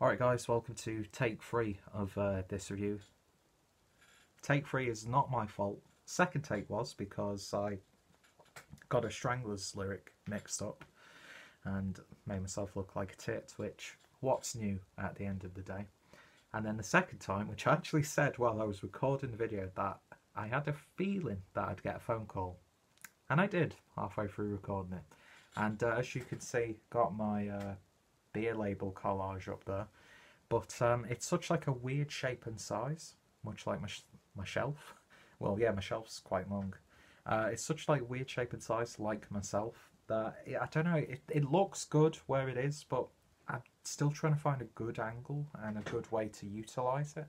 Alright guys, welcome to take three of uh, this review. Take three is not my fault. Second take was because I got a Stranglers lyric mixed up and made myself look like a tit, which what's new at the end of the day. And then the second time, which I actually said while I was recording the video that I had a feeling that I'd get a phone call. And I did halfway through recording it. And uh, as you can see, got my uh, beer label collage up there. But um, it's such like a weird shape and size, much like my, sh my shelf. Well, yeah, my shelf's quite long. Uh, it's such like weird shape and size, like myself, that I don't know. It, it looks good where it is, but I'm still trying to find a good angle and a good way to utilize it.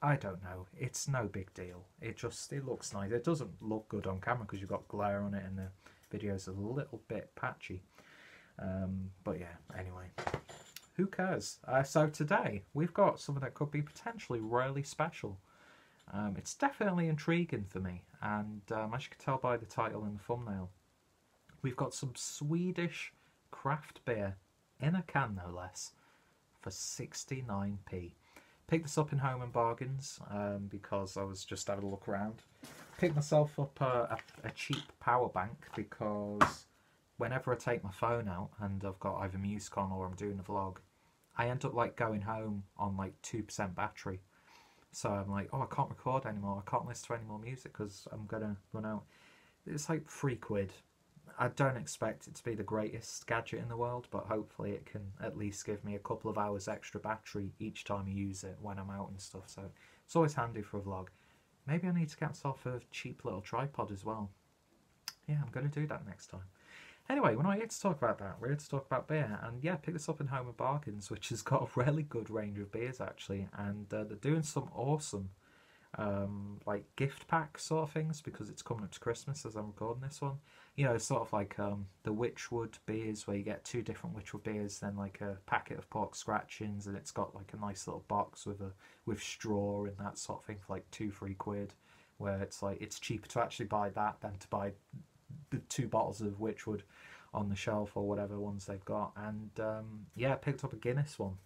I don't know. It's no big deal. It just it looks nice. It doesn't look good on camera because you've got glare on it and the video's a little bit patchy. Um, but yeah, anyway, who cares? Uh, so today we've got something that could be potentially really special. Um, it's definitely intriguing for me, and um, as you can tell by the title and the thumbnail, we've got some Swedish craft beer in a can, no less, for 69p. Picked this up in Home and Bargains um, because I was just having a look around. Picked myself up a, a, a cheap power bank because whenever I take my phone out and I've got either music on or I'm doing a vlog, I end up like going home on like 2% battery. So I'm like, oh, I can't record anymore. I can't listen to any more music because I'm going to run out. It's like three quid. I don't expect it to be the greatest gadget in the world, but hopefully it can at least give me a couple of hours extra battery each time I use it when I'm out and stuff. So it's always handy for a vlog. Maybe I need to get myself a cheap little tripod as well. Yeah, I'm going to do that next time. Anyway, we're not here to talk about that. We're here to talk about beer. And yeah, pick this up in Home of Bargains, which has got a really good range of beers actually. And uh, they're doing some awesome um, like gift pack sort of things because it's coming up to Christmas as I'm recording this one. You know, sort of like um, the Wychwood beers where you get two different Wychwood beers, then like a packet of pork scratchings, and it's got like a nice little box with a with straw and that sort of thing for like two, three quid. Where it's like it's cheaper to actually buy that than to buy two bottles of Wychwood on the shelf or whatever ones they've got. And um, yeah, I picked up a Guinness one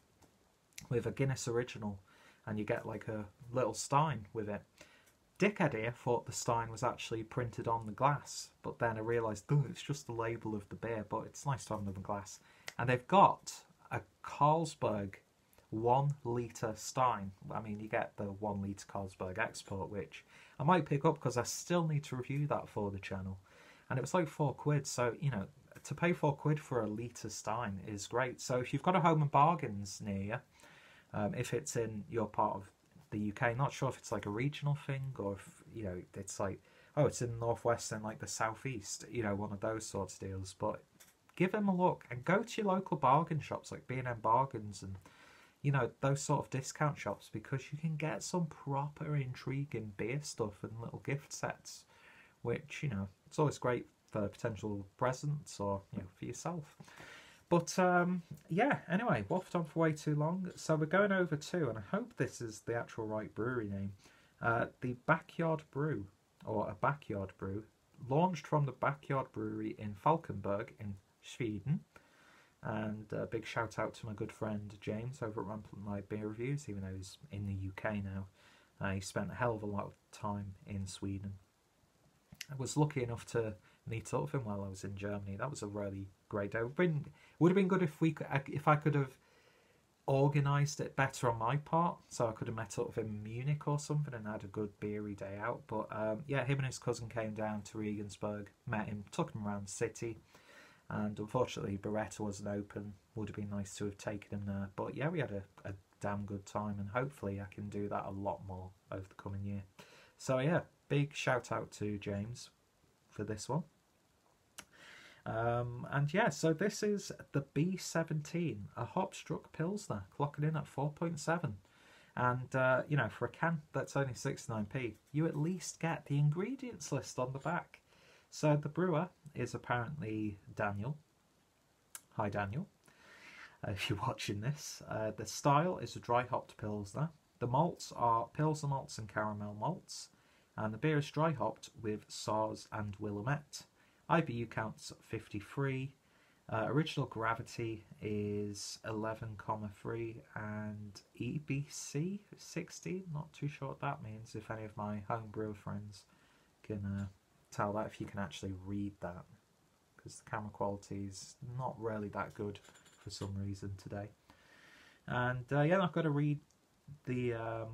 with a Guinness original, and you get like a little stein with it. Dickhead here thought the stein was actually printed on the glass, but then I realised, oh, it's just the label of the beer, but it's nice to have another glass. And they've got a Carlsberg one litre stein. I mean, you get the one litre Carlsberg export, which I might pick up because I still need to review that for the channel and it was like four quid. So you know, to pay four quid for a litre Stein is great. So if you've got a home and bargains near you, um, if it's in your part of the UK, not sure if it's like a regional thing or if you know it's like oh it's in the northwest and like the southeast, you know, one of those sorts of deals. But give them a look and go to your local bargain shops like B and M Bargains and you know those sort of discount shops because you can get some proper intriguing beer stuff and little gift sets which you know it's always great for potential presents or you know for yourself. But um, yeah, anyway, waffled on for way too long. So we're going over to, and I hope this is the actual right brewery name, uh, the Backyard Brew, or a Backyard Brew, launched from the Backyard Brewery in Falkenberg in Sweden. And a big shout out to my good friend James over at Rampant Light Beer Reviews, even though he's in the UK now. Uh, he spent a hell of a lot of time in Sweden I was lucky enough to meet up with him while I was in Germany. That was a really great day. Would have been, would have been good if we if I could have organised it better on my part, so I could have met up with him in Munich or something and had a good beery day out. But um, yeah, him and his cousin came down to Regensburg, met him, took him around the city, and unfortunately Beretta wasn't open. Would have been nice to have taken him there, but yeah, we had a, a damn good time, and hopefully I can do that a lot more over the coming year. So yeah, big shout out to James for this one. Um, and yeah, so this is the Bee 17, a hop-struck Pilsner, clocking in at 4.7. And, uh, you know, for a can that's only 69p, you at least get the ingredients list on the back. So the brewer is apparently Daniel. Hi, Daniel. Uh, if you're watching this, uh, the style is a dry hopped Pilsner. The malts are Pilsner malts and caramel malts and the beer is dry hopped with Saaz and Willamette. IBU counts 53 Uh, original gravity is 11,3 and EBC 16. Not too sure what that means. If any of my homebrew friends can uh, tell that, if you can actually read that, because the camera quality is not really that good for some reason today. And uh, yeah, I've got to read the um,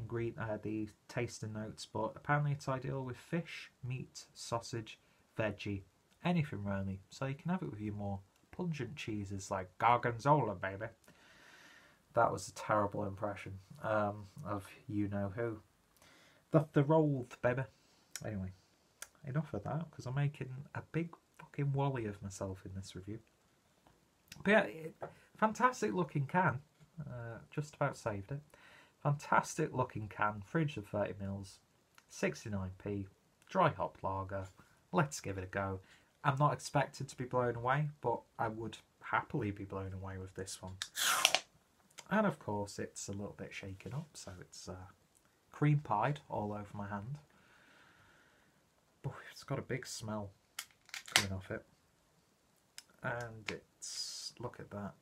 ingredient, uh, the tasting notes, but apparently it's ideal with fish, meat, sausage, veggie, anything really. So you can have it with your more pungent cheeses like Gorgonzola, baby. That was a terrible impression um, of you know who. The the rolled, baby. Anyway, enough of that because I'm making a big fucking wally of myself in this review. But yeah, fantastic looking can. Uh, just about saved it. Fantastic looking can, fridge of 30 mils, 69p, dry hop lager. Let's give it a go. I'm not expected to be blown away, but I would happily be blown away with this one. And of course, it's a little bit shaken up, so it's uh, cream pied all over my hand. It's got a big smell coming off it. And it's, look at that.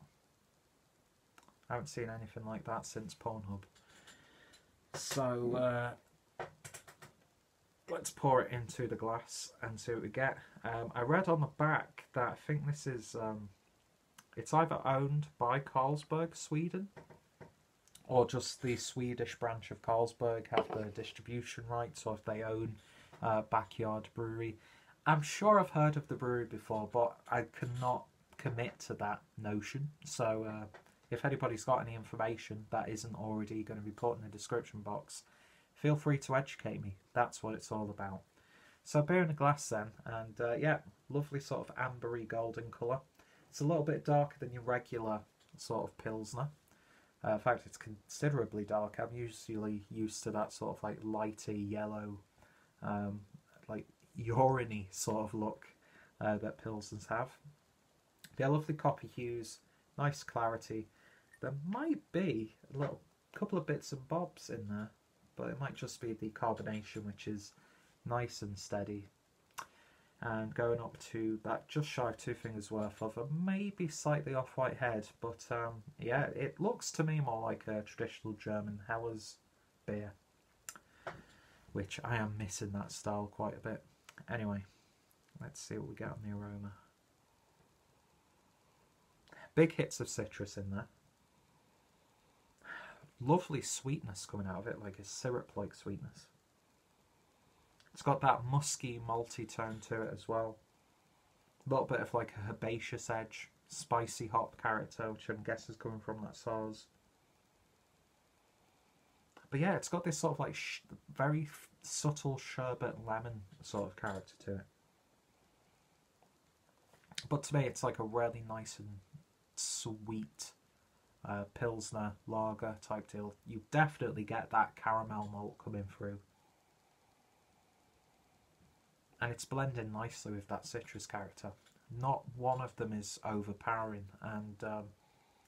I haven't seen anything like that since Pornhub. So uh, let's pour it into the glass and see what we get. Um, I read on the back that I think this is um, it's either owned by Carlsberg Sweden or just the Swedish branch of Carlsberg have the distribution rights, or if they own uh, Backyard Brewery. I'm sure I've heard of the brewery before, but I cannot commit to that notion. So uh, if anybody's got any information that isn't already going to be put in the description box, feel free to educate me. That's what it's all about. So beer in a glass then, and uh, yeah, lovely sort of ambery golden colour. It's a little bit darker than your regular sort of pilsner. Uh, in fact, it's considerably dark. I'm usually used to that sort of like lighty yellow, um, like urine sort of look uh, that pilsners have. Yeah, lovely copper hues, nice clarity. There might be a little couple of bits and bobs in there, but it might just be the carbonation, which is nice and steady. And going up to that just shy of two fingers worth of a maybe slightly off-white head, but um, yeah, it looks to me more like a traditional German Helles beer, which I am missing that style quite a bit. Anyway, let's see what we get on the aroma. Big hits of citrus in there lovely sweetness coming out of it, like a syrup-like sweetness. It's got that musky, malty tone to it as well. A little bit of like a herbaceous edge, spicy hop character, which I'm guessing is coming from that Saaz. But yeah, it's got this sort of like very subtle sherbet lemon sort of character to it. But to me, it's like a really nice and sweet uh, Pilsner lager type deal, you definitely get that caramel malt coming through. And it's blending nicely with that citrus character. Not one of them is overpowering. And um,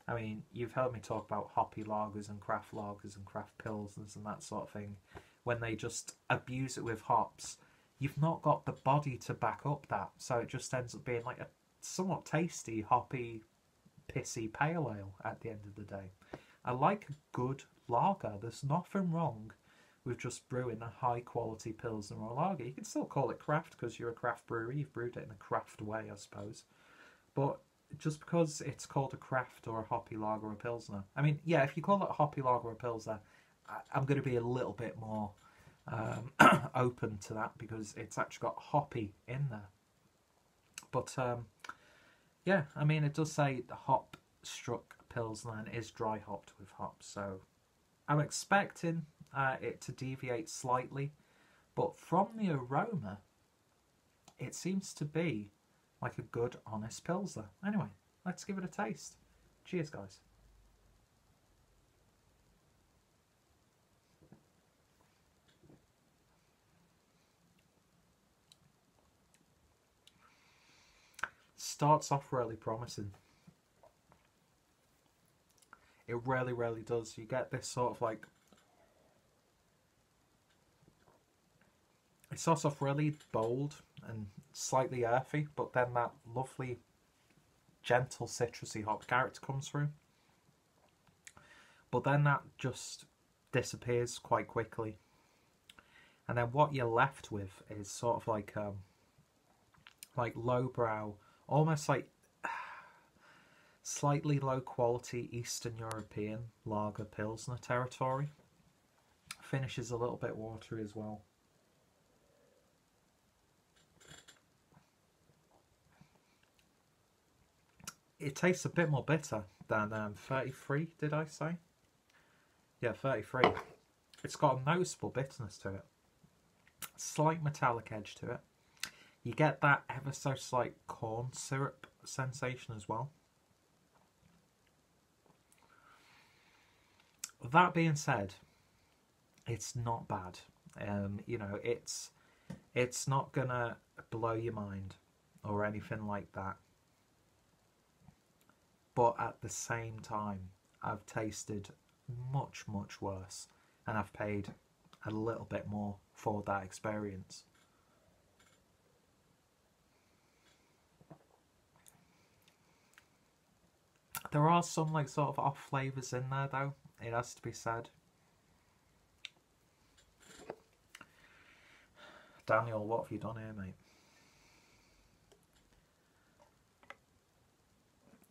I mean, you've heard me talk about hoppy lagers and craft lagers and craft pilsners and that sort of thing. When they just abuse it with hops, you've not got the body to back up that. So it just ends up being like a somewhat tasty, hoppy pissy pale ale at the end of the day. I like a good lager. There's nothing wrong with just brewing a high quality pilsner or lager. You can still call it craft because you're a craft brewery. You've brewed it in a craft way, I suppose. But just because it's called a craft or a hoppy lager or a pilsner, I mean, yeah, if you call it a hoppy lager or pilsner, I'm going to be a little bit more um, open to that because it's actually got hoppy in there. But um, yeah, I mean, it does say the hop struck Pilsner is dry hopped with hops, so I'm expecting uh, it to deviate slightly, but from the aroma, it seems to be like a good, honest Pilsner. Anyway, let's give it a taste. Cheers, guys. Starts off really promising. It really, really does. You get this sort of like. It starts off really bold and slightly earthy, but then that lovely gentle citrusy hop character comes through. But then that just disappears quite quickly. And then what you're left with is sort of like um like lowbrow, almost like slightly low quality Eastern European lager Pilsner territory. Finishes a little bit watery as well. It tastes a bit more bitter than um, 33, did I say? Yeah, 33. It's got a noticeable bitterness to it. Slight metallic edge to it. You get that ever so slight corn syrup sensation as well. That being said, it's not bad. Um, you know, it's it's not gonna blow your mind or anything like that. But at the same time, I've tasted much, much worse, and I've paid a little bit more for that experience. There are some like sort of off flavours in there though, it has to be said. Daniel, what have you done here, mate?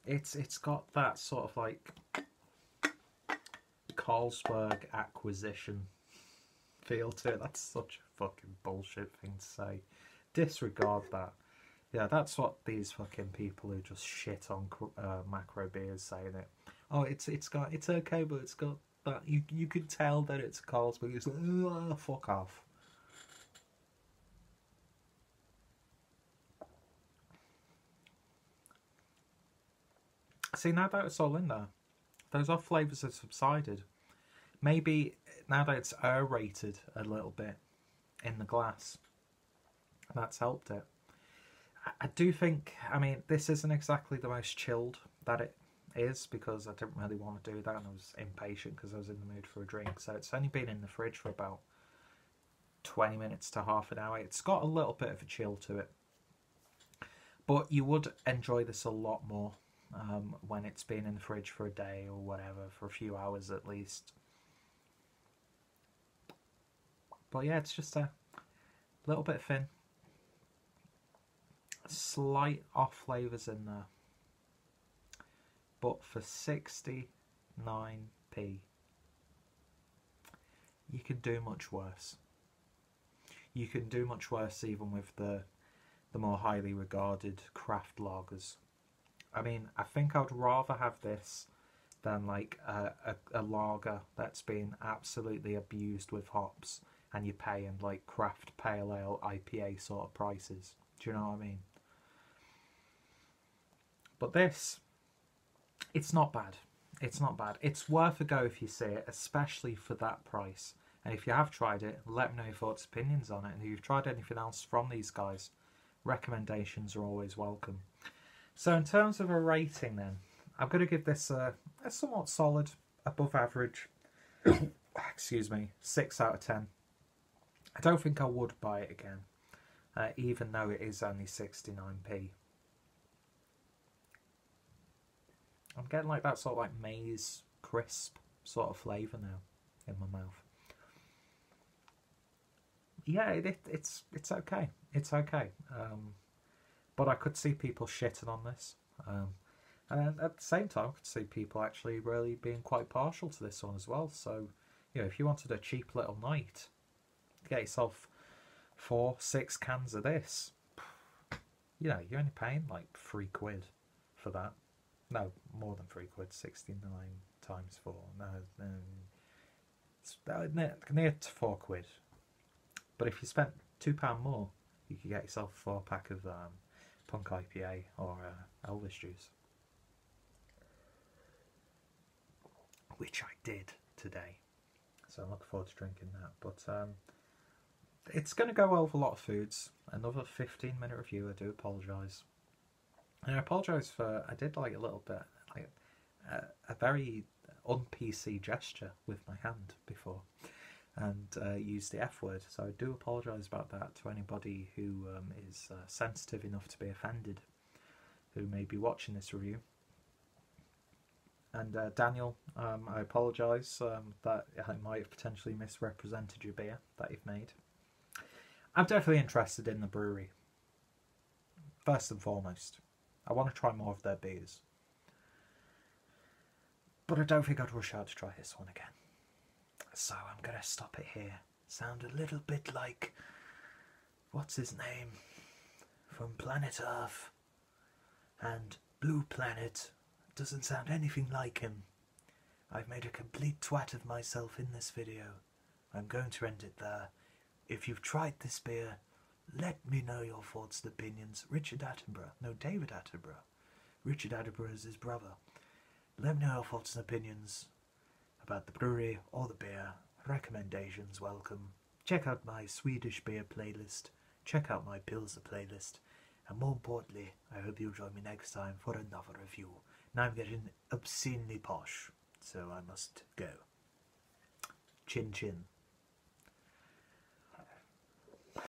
It's it's got that sort of like Carlsberg acquisition feel to it. That's such a fucking bullshit thing to say. Disregard that. Yeah, that's what these fucking people who just shit on uh, macro beers saying it. Oh, it's it's got it's okay, but it's got that you you could tell that it's Carlsberg. It's like, fuck off. See, now that it's all in there, those off flavours have subsided. Maybe now that it's aerated a little bit in the glass, that's helped it. I do think, I mean, this isn't exactly the most chilled that it is because I didn't really want to do that and I was impatient because I was in the mood for a drink. So it's only been in the fridge for about 20 minutes to half an hour. It's got a little bit of a chill to it. But you would enjoy this a lot more um, when it's been in the fridge for a day or whatever, for a few hours at least. But yeah, it's just a little bit thin, slight off flavours in there. But for 69p, you can do much worse. You can do much worse even with the the more highly regarded craft lagers. I mean, I think I'd rather have this than like a, a, a lager that's been absolutely abused with hops and you're paying like craft pale ale IPA sort of prices. Do you know what I mean? But this, it's not bad. It's not bad. It's worth a go if you see it, especially for that price. And if you have tried it, let me know your thoughts, opinions on it. And if you've tried anything else from these guys, recommendations are always welcome. So in terms of a rating then, I'm going to give this a, a somewhat solid, above average, excuse me, 6 out of 10. I don't think I would buy it again, uh, even though it is only 69p. I'm getting like that sort of like maize crisp sort of flavour now in my mouth. Yeah, it, it, it's it's okay. It's okay. Um, but I could see people shitting on this. Um, and at the same time, I could see people actually really being quite partial to this one as well. So, you know, if you wanted a cheap little night, get yourself four, six cans of this. You know, you're only paying like three quid for that. No, more than three quid. Sixty-nine times four. No, it's near, near to four quid. But if you spent two pound more, you could get yourself a four pack of um, Punk IPA or uh, Elvis juice, which I did today. So I'm looking forward to drinking that. But um, it's going to go over a lot of foods. Another 15 minute review. I do apologise. And I apologise for I did like a little bit like a, a very un PC gesture with my hand before and uh, used the F word. So I do apologise about that to anybody who um, is uh, sensitive enough to be offended who may be watching this review. And uh, Daniel, um, I apologise um, that I might have potentially misrepresented your beer that you've made. I'm definitely interested in the brewery. First and foremost, I want to try more of their beers. But I don't think I'd rush out to try this one again. So I'm going to stop it here. Sound a little bit like. What's his name? From Planet Earth. And Blue Planet doesn't sound anything like him. I've made a complete twat of myself in this video. I'm going to end it there. If you've tried this beer, let me know your thoughts and opinions. Richard Attenborough, no, David Attenborough. Richard Attenborough is his brother. Let me know your thoughts and opinions about the brewery or the beer. Recommendations welcome. Check out my Swedish beer playlist. Check out my Pilsner playlist. And more importantly, I hope you'll join me next time for another review. Now I'm getting obscenely posh, so I must go. Chin chin.